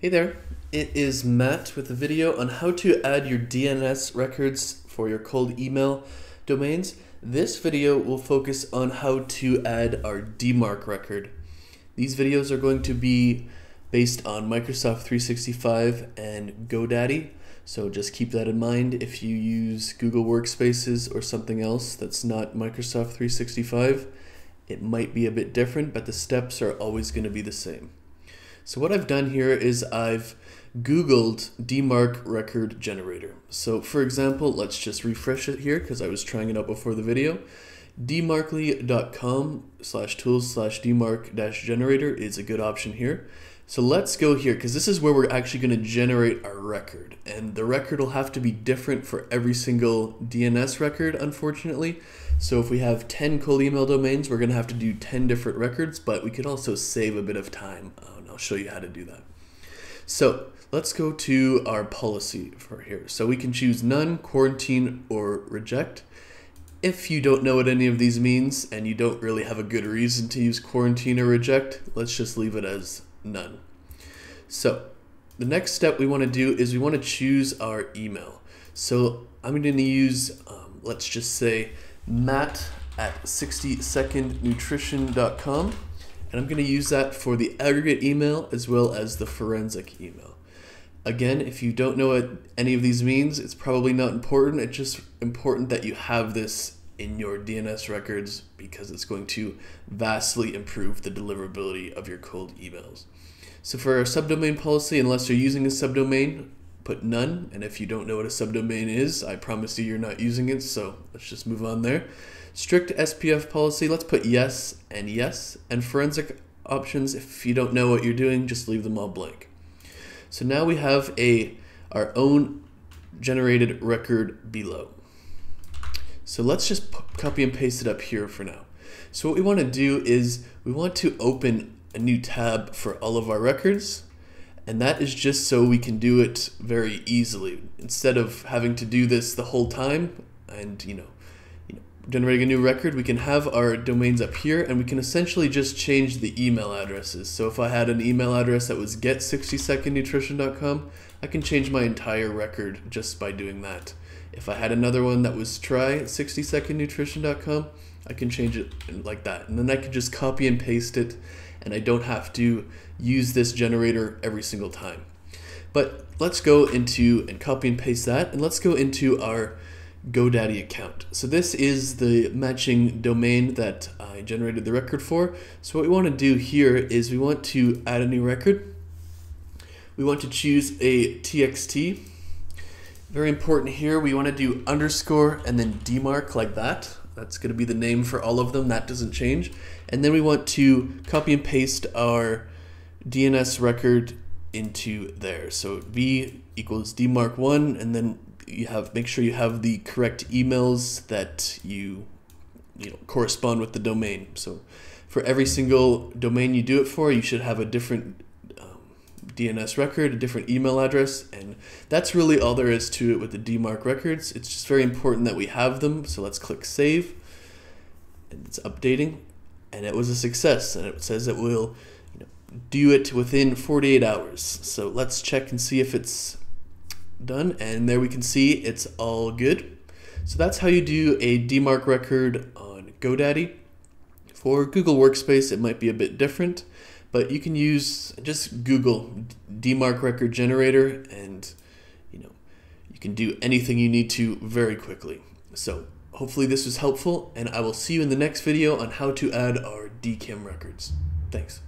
Hey there, it is Matt with a video on how to add your DNS records for your cold email domains. This video will focus on how to add our DMARC record. These videos are going to be based on Microsoft 365 and GoDaddy, so just keep that in mind if you use Google Workspaces or something else that's not Microsoft 365. It might be a bit different, but the steps are always going to be the same. So what I've done here is I've Googled DMARC record generator. So for example, let's just refresh it here because I was trying it out before the video. dmarcly.com slash tools slash dmarc dash generator is a good option here. So let's go here because this is where we're actually going to generate our record. And the record will have to be different for every single DNS record, unfortunately. So if we have 10 cold email domains, we're going to have to do 10 different records, but we could also save a bit of time. Uh, I'll show you how to do that. So let's go to our policy for here. So we can choose none, quarantine, or reject. If you don't know what any of these means and you don't really have a good reason to use quarantine or reject, let's just leave it as none. So the next step we want to do is we want to choose our email. So I'm going to use, um, let's just say, matt at 60secondnutrition.com and I'm going to use that for the aggregate email as well as the forensic email. Again, if you don't know what any of these means, it's probably not important. It's just important that you have this in your DNS records because it's going to vastly improve the deliverability of your cold emails. So for our subdomain policy, unless you're using a subdomain, put none. And if you don't know what a subdomain is, I promise you you're not using it. So let's just move on there. Strict SPF policy, let's put yes and yes. And forensic options, if you don't know what you're doing, just leave them all blank. So now we have a our own generated record below. So let's just copy and paste it up here for now. So what we want to do is we want to open a new tab for all of our records and that is just so we can do it very easily instead of having to do this the whole time and you know generating a new record, we can have our domains up here and we can essentially just change the email addresses. So if I had an email address that was get60secondnutrition.com, I can change my entire record just by doing that. If I had another one that was try60secondnutrition.com, I can change it like that. And then I can just copy and paste it and I don't have to use this generator every single time. But let's go into and copy and paste that and let's go into our GoDaddy account. So this is the matching domain that I generated the record for. So what we want to do here is we want to add a new record. We want to choose a TXT. Very important here, we want to do underscore and then DMARC like that. That's going to be the name for all of them. That doesn't change. And then we want to copy and paste our DNS record into there. So v equals dmarc1 and then you have make sure you have the correct emails that you you know correspond with the domain. So for every single domain you do it for, you should have a different DNS record, a different email address, and that's really all there is to it with the DMARC records. It's just very important that we have them. So let's click save, and it's updating, and it was a success, and it says it will you know, do it within 48 hours. So let's check and see if it's done and there we can see it's all good. So that's how you do a DMARC record on GoDaddy. For Google Workspace it might be a bit different, but you can use just Google DMARC record generator and you know you can do anything you need to very quickly. So hopefully this was helpful and I will see you in the next video on how to add our DKIM records. Thanks.